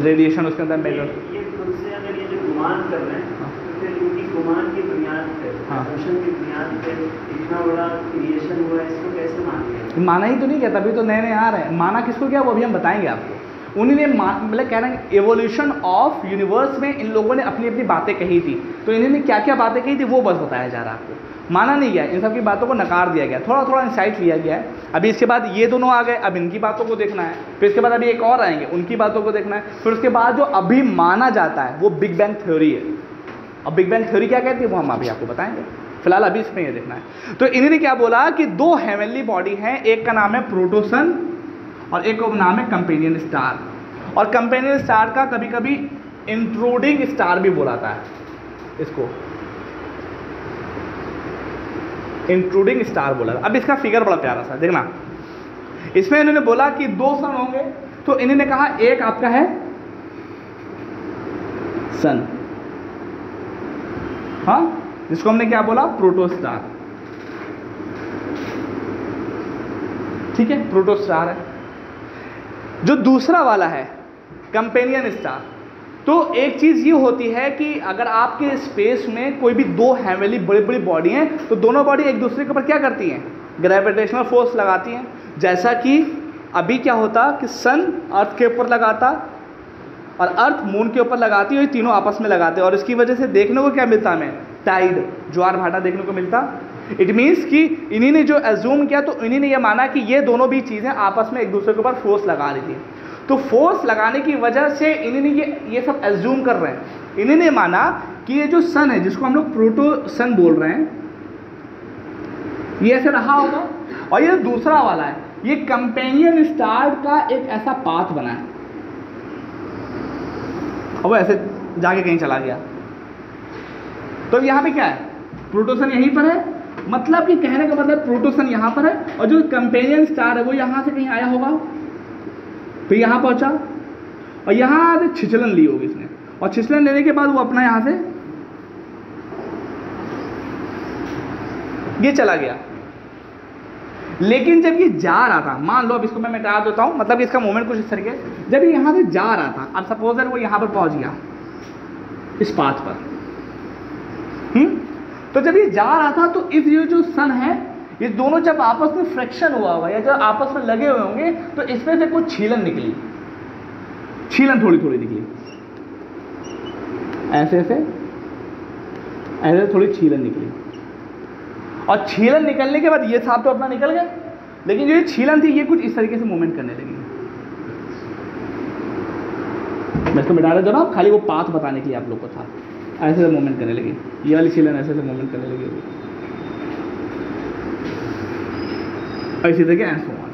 रेडिएशन उसके अंदर मेजर। ये खुद से अगर ये जो गुमान कर रहे हैं हाँ। तो गुमान की बुनियाद पे हाँ। की बुनियाद पे इतना बड़ा क्रिएशन हुआ है इसको कैसे मानेंगे? माना ही तो नहीं गया तभी तो नए नए आ रहे हैं। माना किसको क्या वो अभी हम बताएँगे आपको। उन्हीं ने मतलब कह रहे हैं एवोल्यूशन ऑफ़ यूनिवर्स में इन लोगों ने अपनी अपनी बातें कही थी। तो इन्होंने क्या क्या बातें कही थी वो बस बताया जा रहा है आपको। माना नहीं गया, इन सब की बातों को नकार दिया गया थोड़ा थोड़ा इंसाइट लिया गया है। अभी इसके बाद ये दोनों आ गए, अब इनकी बातों को देखना है। फिर इसके बाद अभी एक और आएँगे, उनकी बातों को देखना है। फिर उसके बाद जो अभी माना जाता है, वो बिग बैंग थ्योरी है। अब बिग बैंग थ्योरी क्या कहती है, वो हम अभी आपको बताएँगे। फ़िलहाल अभी इसमें ये देखना है। तो इन्होंने क्या बोला कि दो हेवनली बॉडी हैं, एक का नाम है प्रोटोसन और एक का नाम है कंपेनियन स्टार और कंपेनियन स्टार का कभी कभी इंट्रूडिंग स्टार भी बोलाता है इसको. इंट्रूडिंग स्टार बोला अब इसका फिगर बड़ा प्यारा सा देखना. इसमें इन्होंने बोला कि दो सन होंगे तो इन्होंने कहा एक आपका है सन. हाँ? जिसको हमने क्या बोला? प्रोटोस्टार ठीक है? प्रोटोस्टार है. जो दूसरा वाला है कंपेनियन स्टार तो एक चीज़ ये होती है कि अगर आपके स्पेस में कोई भी दो हेवनली बड़ी बड़ी बॉडी हैं तो दोनों बॉडी एक दूसरे के ऊपर क्या करती हैं? ग्रेविटेशनल फोर्स लगाती हैं। जैसा कि अभी क्या होता कि सन अर्थ के ऊपर लगाता और अर्थ मून के ऊपर लगाती है ये तीनों आपस में लगाते और इसकी वजह से देखने को क्या मिलता हमें? टाइड ज्वार भाटा देखने को मिलता। इट मीन्स कि इन्हीं ने जो एज्यूम किया तो इन्हीं ने ये माना कि ये दोनों भी चीज़ें आपस में एक दूसरे के ऊपर फोर्स लगा रही थी। तो फोर्स लगाने की वजह से इन्हीं ने ये ये सब एज्यूम कर रहे हैं। इन्हीं ने माना कि ये जो सन है, जिसको हम लोग प्रोटो सन बोल रहे हैं, ये ऐसे रहा होगा। और ये दूसरा वाला है, ये कंपेनियन स्टार का एक ऐसा पाथ बना है। और वो ऐसे जाके कहीं चला गया। तो यहाँ पे क्या है? प्रोटोसन यहीं पर है। मतलब कि कहने का मतलब प्रोटोसन यहाँ पर है, और जो कंपेनियन स्टार है वो यहाँ से कहीं आया होगा, फिर यहाँ पहुँचा, और यहाँ से छिछलन ली होगी इसने, और छिछलन लेने के बाद वो अपना यहाँ से ये चला गया। लेकिन जब ये जा रहा था, मान लो अब इसको मैं मिटा देता हूँ मतलब इसका मोमेंट कुछ इस तरीके, जब ये यहाँ से जा रहा था, अब सपोज़ वो यहाँ पर पहुँच गया, इस पाथ पर। हम्म? तो जब ये जा रहा था तो इस ये जो सन है, ये दोनों जब आपस में फ्रैक्शन हुआ होगा या जब आपस में लगे हुए होंगे तो इसमें से कुछ छीलन निकली। छीलन थोड़ी थोड़ी निकली। ऐसे ऐसे ऐसे थोड़ी छीलन निकली। और छीलन निकलने के बाद ये साफ़ तो अपना निकल गया, लेकिन जो ये छीलन थी, ये कुछ इस तरीके से मूवमेंट करने लगी। मैं इसको मिटा रहा था खाली वो पाथ बताने के लिए आप लोग को था। ऐसे ऐसे मूवमेंट करने लगी। ये वाली छीलन ऐसे ऐसे मूवमेंट करने लगी। और इसी तरीके ऐसे हुआ।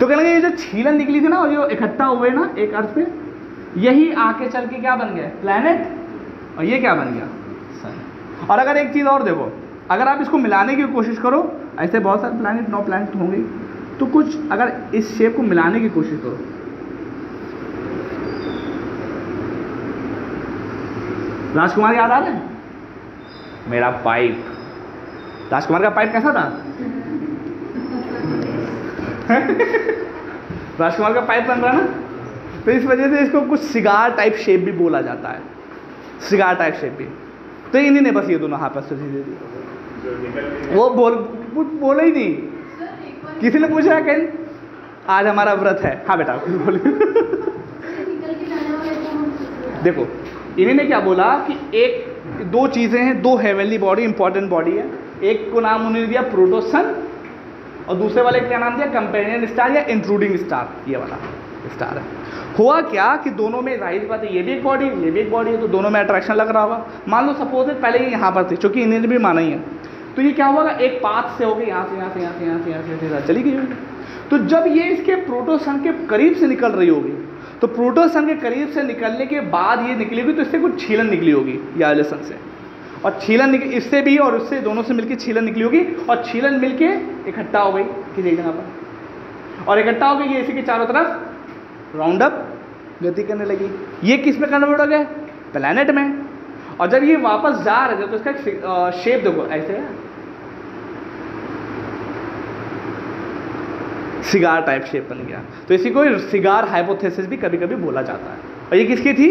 तो कहने लगे, ये जो छीलन निकली थी ना, और जो इकट्ठा हुए ना एक अर्थ पे, यही आके चल के क्या बन गया? प्लैनेट और ये क्या बन गया? सन और अगर एक चीज़ और देखो, अगर आप इसको मिलाने की कोशिश करो, ऐसे बहुत सारे प्लैनेट नौ प्लैनेट होंगे। तो कुछ अगर इस शेप को मिलाने की कोशिश करो राजकुमार याद आ रहे हैं? मेरा पाइप राजकुमार का पाइप कैसा था? *laughs* राजकुमार का पाइप बन रहा ना? तो इस वजह से इसको कुछ सिगार टाइप शेप भी बोला जाता है। सिगार टाइप शेप भी। तो इन्हीं ने बस ये दोनों हाथ से सीधे दी वो बोल बोले ही नहीं। किसी ने पूछा कहीं आज हमारा व्रत है। हाँ बेटा, बोले। *laughs* देखो इन्हीं ने क्या बोला कि एक, दो चीज़ें हैं, दो हेवनली बॉडी इंपॉर्टेंट बॉडी है। एक को नाम उन्होंने दिया प्रोटोसन, और दूसरे वाले क्या नाम दिया? कंपेनियन स्टार या इंट्रूडिंग स्टार ये वाला स्टार है। हुआ क्या कि दोनों में ज़ाहिर बात है, ये भी एक बॉडी ये भी एक बॉडी है तो दोनों में अट्रैक्शन लग रहा होगा। मान लो सपोज़ है, पहले ये यहाँ पर थे, चूँकि इन्हें भी माना ही है। तो ये क्या होगा एक पाथ से होगी यहाँ से यहाँ से यहाँ से यहाँ से यहाँ से चली गई। होगी तो जब ये इसके प्रोटोसन के करीब से निकल रही होगी तो प्रोटोसन के करीब से निकलने के बाद ये निकली होगी तो इससे कुछ छीलन निकली होगी या सन से। और छीलन निकली इससे भी और उससे दोनों से मिलकर छीलन निकली होगी, और छीलन मिलके इकट्ठा हो गई किसी जगह पर। और इकट्ठा हो गई ये इसी के चारों तरफ़ राउंड अप गति करने लगी। ये किसमें कन्वर्ट हो गया? प्लानट में। और जब ये वापस जा रहे थे तो इसका शेप देखो, ऐसे है। सिगार टाइप शेप बन गया। तो इसी को सिगार हाइपोथेसिस भी कभी कभी बोला जाता है। और ये किसकी थी?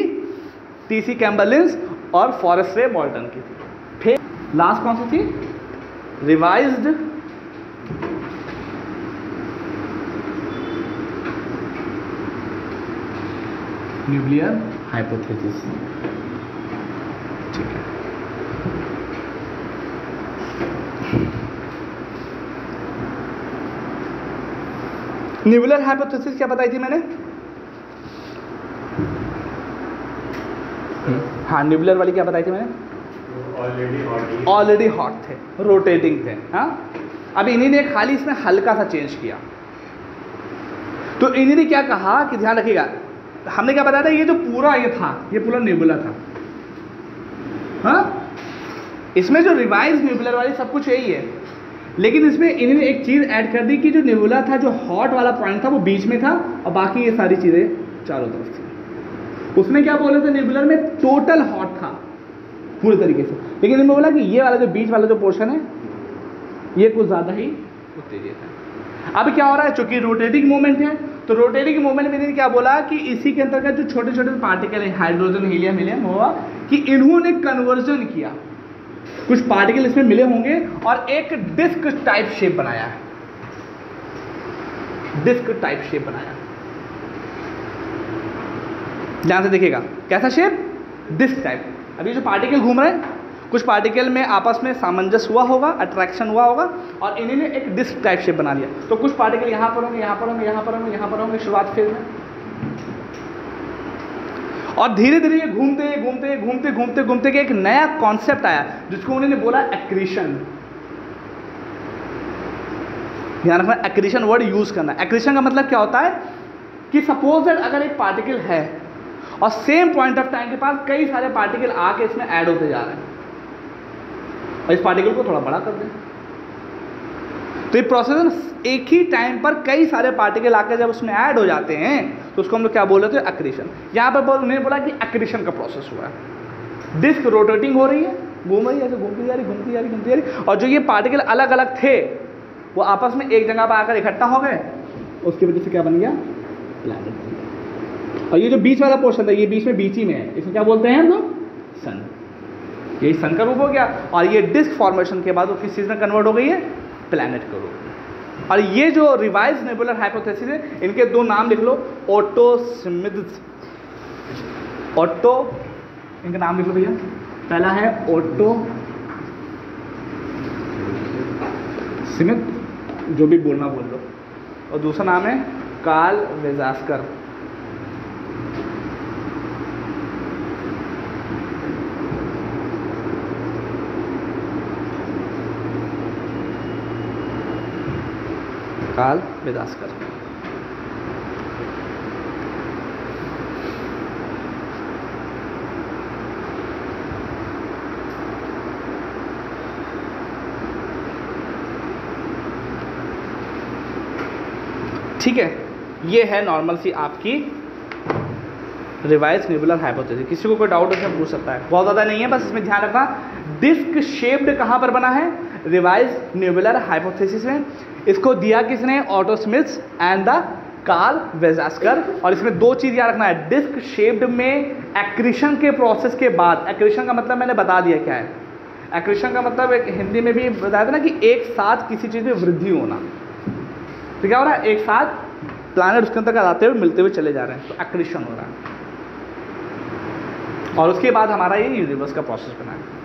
टीसी कैम्बलिंस और फॉरेस्ट रे मॉल्टन की थी। फिर लास्ट कौन सी थी? रिवाइज्ड न्यूक्लियर हाइपोथेसिस ठीक है। न्यूबुलर हाइपोथेसिस क्या बताई थी मैंने? हाँ न्यूबुलर वाली क्या बताई थी मैंने? ऑलरेडी हॉट थे। रोटेटिंग थे हाँ? अब इन्हीं ने खाली इसमें हल्का सा चेंज किया। तो इन्हीं ने क्या कहा कि ध्यान रखिएगा हमने क्या बताया था? ये जो पूरा ये था ये पूरा न्यूबुलर था। हाँ? इसमें जो रिवाइज न्यूबुलर वाली सब कुछ यही है। लेकिन इसमें इन्होंने एक चीज़ ऐड कर दी कि जो नेबुला था, जो हॉट वाला पॉइंट था, वो बीच में था, और बाकी ये सारी चीज़ें चारों तरफ़ थी। उसमें क्या बोले थे नेबुलर में? टोटल हॉट था, पूरे तरीके से। लेकिन इन्होंने बोला कि ये वाला जो बीच वाला जो पोर्शन है, ये कुछ ज़्यादा ही उत्तेजित है अब क्या हो रहा है? चूँकि रोटेटिंग मूवमेंट है तो रोटेटिंग मूवमेंट में क्या बोला कि इसी के अंतर्गत जो छोटे छोटे पार्टिकल है हाइड्रोजन हीलियम हीलियम हुआ कि इन्होंने कन्वर्जन किया। कुछ पार्टिकल इसमें मिले होंगे और एक डिस्क टाइप शेप बनाया है। डिस्क टाइप शेप बनाया ध्यान से देखिएगा, कैसा शेप डिस्क टाइप अभी जो पार्टिकल घूम रहे हैं, कुछ पार्टिकल में आपस में सामंजस्य हुआ होगा अट्रैक्शन हुआ होगा, और इन्होंने एक डिस्क टाइप शेप बना लिया। तो कुछ पार्टिकल यहाँ पर होंगे, यहाँ पर होंगे, यहाँ पर होंगे, यहाँ पर होंगे, शुरुआत फ़ेज़ में। और धीरे धीरे ये घूमते घूमते घूमते घूमते घूमते के एक नया कॉन्सेप्ट आया, जिसको उन्होंने बोला एक्रीशन ध्यान रखना एक्रीशन वर्ड यूज़ करना। एक्रीशन का मतलब क्या होता है? कि सपोज़ दैट अगर एक पार्टिकल है, और सेम पॉइंट ऑफ़ टाइम के पास कई सारे पार्टिकल आके इसमें ऐड होते जा रहे हैं। और इस पार्टिकल को थोड़ा बड़ा कर दें। तो ये प्रोसेस एक ही टाइम पर कई सारे पार्टिकल आकर जब उसमें ऐड हो जाते हैं तो उसको हम लोग क्या बोल रहे थे? अक्रीशन यहाँ पर बोल उन्होंने बोला कि अक्रीशन का प्रोसेस हुआ है। डिस्क रोटेटिंग हो रही है, घूम रही है, ऐसे घूमती जा रही, घूमती जा रही, घूमती जा रही, और जो ये पार्टिकल अलग अलग थे, वो आपस में एक जगह पर आकर इकट्ठा हो गए, उसकी वजह से क्या बन गया? प्लैनेट बन गया। और ये जो बीच वाला पोर्शन था, ये बीच में बीच ही में है इसमें क्या बोलते हैं हम लोग? सन यही सन का रूप हो गया, और ये डिस्क फॉर्मेशन के बाद वो किस चीज़ में कन्वर्ट हो गई है? प्लैनेट का रूप और ये जो रिवाइज नेबुलर हाइपोथेसिस है, इनके दो नाम लिख लो ऑटो स्मिथ ओटो इनका नाम लिख लो भैया। पहला है ओटो स्मिथ जो भी बोलना बोल लो। और दूसरा नाम है काल वेजास्कर कार्ल वेदास्कर ठीक है, ये है नॉर्मल सी आपकी रिवाइज नेबुलर हाइपोथेसिस किसी को कोई डाउट उसमें पूछ सकता है। बहुत ज़्यादा नहीं है, बस इसमें ध्यान रखना। डिस्क शेप्ड कहाँ पर बना है? रिवाइज नेबुलर हाइपोथेसिस में। इसको दिया किसने? Otto Schmidts and the Carl Weizsacker और इसमें दो चीज़ याद रखना है। डिस्क शेप्ड में एक्रिशन के प्रोसेस के बाद एक्रिशन का मतलब मैंने बता दिया क्या है। एक्रिशन का मतलब एक हिंदी में भी बताया था ना कि एक साथ किसी चीज़ में वृद्धि होना। तो क्या हो रहा है? एक साथ प्लानट उसके अंदर आते हुए, मिलते हुए चले जा रहे हैं। तो एक्रिशन हो रहा है। और उसके बाद हमारा ये यूनिवर्स का प्रोसेस बना है।